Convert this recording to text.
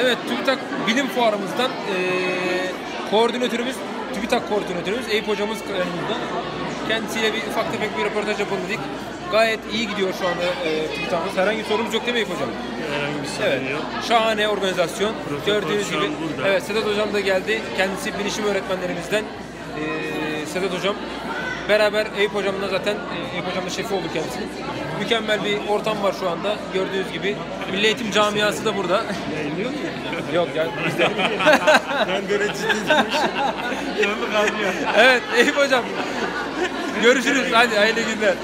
Evet, TÜBİTAK Bilim Fuarımızdan eee koordinatörümüz, TÜBİTAK koordinatörümüz Eyüp hocamız yanımızda. Kendisiyle bir ufak tefek bir röportaj yapalım dedik. Gayet iyi gidiyor şu anda eee TÜBİTAK'ımız. Herhangi bir sorunumuz yok değil mi Eyüp hocam? Herhangi bir sorun Evet. yok. Şahane organizasyon. Protokol Gördüğünüz gibi. burada. Evet, Sedat hocam da geldi. Kendisi bilişim öğretmenlerimizden. Eee Sedat hocam. Beraber Eyüp hocamla zaten e, Eyüp hocamla şefi oldu kendisi. Mükemmel bir ortam var şu anda. Gördüğünüz gibi. Milli Eğitim Camiası da burada. Yayınlıyor mu? Yok ya bizde. ben böyle ciddi değilmişim. Yanımda kalmıyor. evet Eyüp hocam. Görüşürüz. Hadi hayırlı günler.